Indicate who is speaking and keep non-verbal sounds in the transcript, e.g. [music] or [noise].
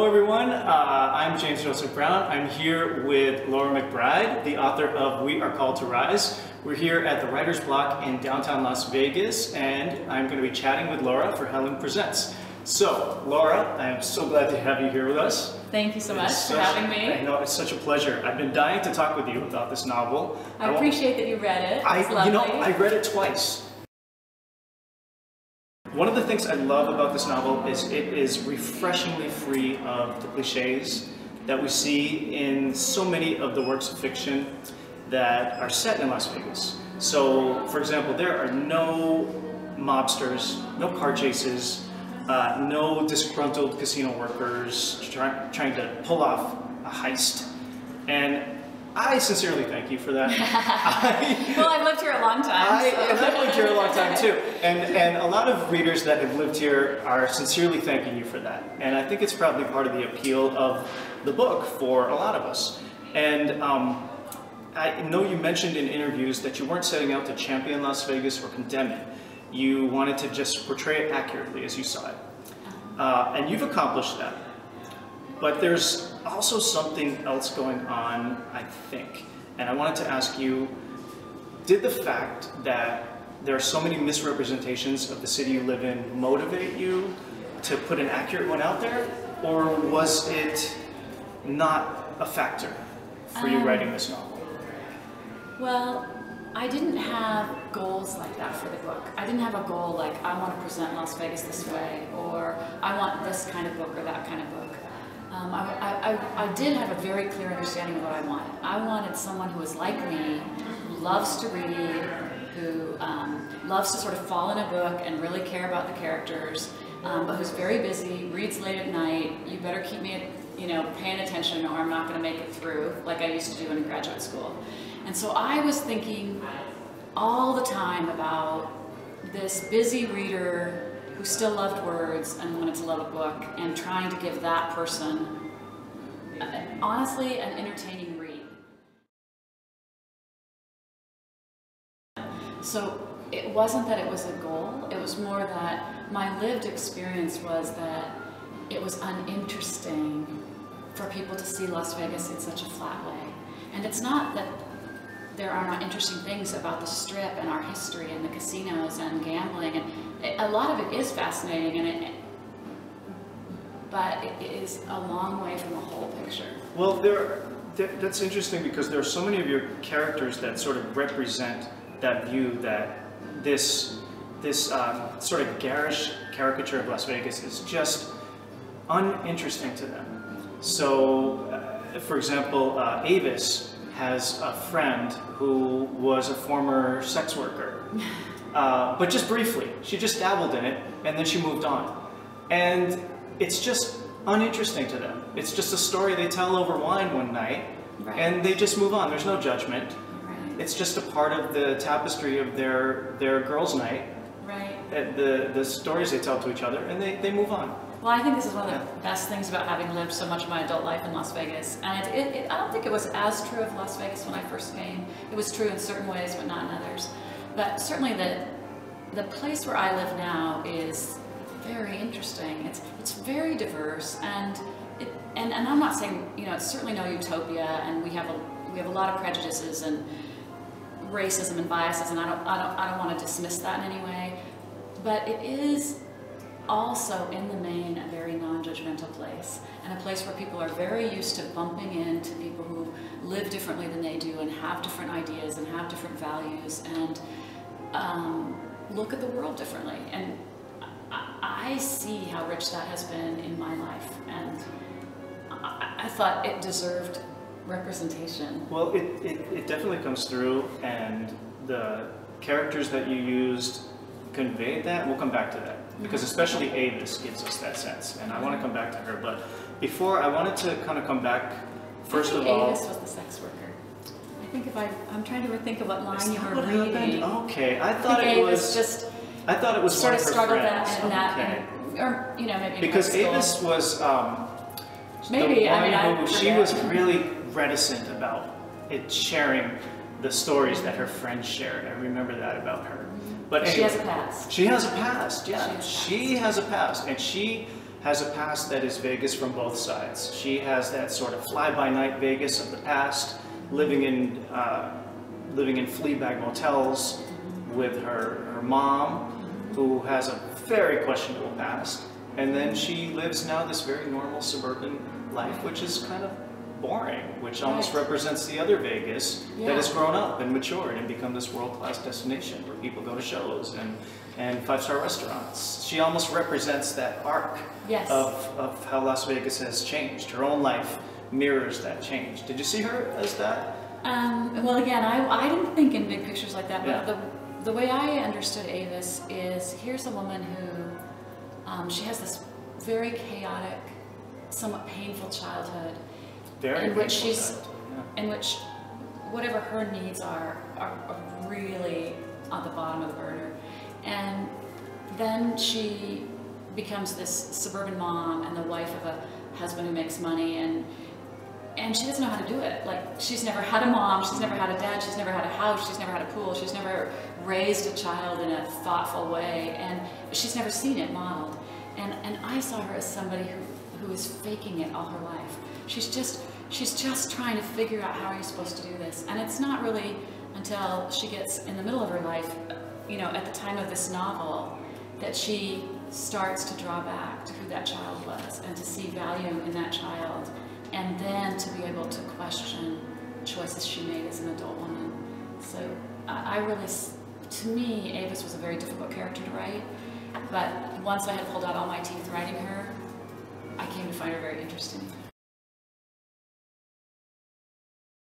Speaker 1: Hello everyone, uh, I'm James Joseph Brown. I'm here with Laura McBride, the author of We Are Called to Rise. We're here at the Writer's Block in downtown Las Vegas and I'm going to be chatting with Laura for Helen Presents. So, Laura, I am so glad to have you here with us.
Speaker 2: Thank you so much
Speaker 1: It's
Speaker 2: for having me.
Speaker 1: I know, it's such a pleasure. I've been dying to talk with you about this novel.
Speaker 2: I
Speaker 1: wa-
Speaker 2: appreciate that you read it.
Speaker 1: I,
Speaker 2: It's
Speaker 1: you know, I read it twice. One of the things I love about this novel is it is refreshingly free of the cliches that we see in so many of the works of fiction that are set in Las Vegas. So, for example, there are no mobsters, no car chases, uh, no disgruntled casino workers try, trying to pull off a heist. And I sincerely thank you for that. [laughs] I,
Speaker 2: well, I've lived here a long time.
Speaker 1: I,
Speaker 2: so-
Speaker 1: and I've lived here a long time too, and and a lot of readers that have lived here are sincerely thanking you for that, and I think it's probably part of the appeal of the book for a lot of us. And um, I know you mentioned in interviews that you weren't setting out to champion Las Vegas or condemn it. You wanted to just portray it accurately as you saw it, uh, and you've accomplished that. But there's also something else going on, I think. And I wanted to ask you did the fact that there are so many misrepresentations of the city you live in motivate you to put an accurate one out there? Or was it not a factor for you
Speaker 2: Um,
Speaker 1: writing this novel?
Speaker 2: Well, I didn't have goals like that for the book. I didn't have a goal like I want to present Las Vegas this way, or I want this kind of book or that kind of book. Um, I, I, I, did have a very clear understanding of what I wanted. I wanted someone who was like me, who loves to read, who um, loves to sort of fall in a book and really care about the characters, um, but who's very busy, reads late at night. You better keep me, you know, paying attention, or I'm not going to make it through, like I used to do in graduate school. And so I was thinking all the time about this busy reader who still loved words and wanted to love a book and trying to give that person, uh, honestly, an entertaining read. So it wasn't that it was a goal, it was more that my lived experience was that it was uninteresting for people to see Las Vegas in such a flat way. And it's not that there are not interesting things about the strip and our history and the casinos and gambling and it, a lot of it is fascinating and it but it is a long way from the whole picture.
Speaker 1: Well, there, that, that's interesting because there are so many of your characters that sort of represent that view that this, this um, sort of garish caricature of Las Vegas is just uninteresting to them. So, uh, for example, uh, Avis has a friend who was a former sex worker, [laughs] uh, but just briefly. She just dabbled in it and then she moved on. And it's just uninteresting to them. It's just a story they tell over wine one night
Speaker 2: Right.
Speaker 1: and they just move on. There's no judgment.
Speaker 2: Right.
Speaker 1: It's just a part of the tapestry of their, their girls' night,
Speaker 2: Right.
Speaker 1: uh, the, the stories they tell to each other, and they, they move on.
Speaker 2: Well, I think this is one of the best things about having lived so much of my adult life in Las Vegas. And it, it, it, I don't think it was as true of Las Vegas when I first came. It was true in certain ways, but not in others. But certainly the, the place where I live now is very interesting. It's, it's very diverse. And, it, and, and I'm not saying, you know, it's certainly no utopia. And we have a, we have a lot of prejudices and racism and biases. And I don't, I don't, I don't want to dismiss that in any way. But it is also in the main a very non-judgmental place and a place where people are very used to bumping into people who live differently than they do and have different ideas and have different values and um, look at the world differently. And I, I see how rich that has been in my life and I, I thought it deserved representation.
Speaker 1: Well, it, it, it definitely comes through, and the characters that you used conveyed that. We'll come back to that because especially Avis gives us that sense, and I want to come back to her. But before, I wanted to kind of come back first
Speaker 2: I think
Speaker 1: of all.
Speaker 2: Avis was the sex worker I think if I I'm trying to think of what line
Speaker 1: Is
Speaker 2: you were reading
Speaker 1: happened? Okay, I
Speaker 2: I
Speaker 1: thought
Speaker 2: think
Speaker 1: it
Speaker 2: Avis
Speaker 1: was.
Speaker 2: just
Speaker 1: I thought it was
Speaker 2: sort
Speaker 1: one
Speaker 2: of
Speaker 1: her
Speaker 2: struggled
Speaker 1: friends.
Speaker 2: that and that,
Speaker 1: Okay.
Speaker 2: and, or you know maybe
Speaker 1: Because. Avis was um,
Speaker 2: Maybe,
Speaker 1: the
Speaker 2: I
Speaker 1: one
Speaker 2: mean, I
Speaker 1: who she was really reticent about it sharing the stories that her friends shared. I remember that about her. But
Speaker 2: she has a past.
Speaker 1: She has a past, yeah.
Speaker 2: She has a
Speaker 1: She has a past, and she has a past that is Vegas from both sides. She has that sort of fly-by-night Vegas of the past, living in uh, living in Fleabag motels with her, her mom, who has a very questionable past, and then she lives now this very normal suburban life, which is kind of boring, which almost
Speaker 2: Right.
Speaker 1: represents the other Vegas
Speaker 2: Yeah.
Speaker 1: that has grown up and matured and become this world-class destination where people go to shows and, and five-star restaurants. She almost represents that arc
Speaker 2: Yes.
Speaker 1: of, of how Las Vegas has changed. Her own life mirrors that change. Did you see her as that?
Speaker 2: Um, well, again, I, I didn't think in big pictures like that, but
Speaker 1: Yeah.
Speaker 2: the, the way I understood Avis is here's a woman who, um, she has this very chaotic, somewhat painful childhood
Speaker 1: Very
Speaker 2: In which she's-
Speaker 1: yeah.
Speaker 2: in which whatever her needs are, are, are really on the bottom of the burner. And then she becomes this suburban mom and the wife of a husband who makes money and and she doesn't know how to do it. Like she's never had a mom, she's never had a dad, she's never had a house, she's never had a pool, she's never raised a child in a thoughtful way, and she's never seen it modeled. And and I saw her as somebody who who is faking it all her life. She's just she's just trying to figure out how are you supposed to do this, and it's not really until she gets in the middle of her life, you know, at the time of this novel, that she starts to draw back to who that child was and to see value in that child and then to be able to question choices she made as an adult woman. So I I really, to me, Avis was a very difficult character to write, but once I had pulled out all my teeth writing her, I came to find her very interesting.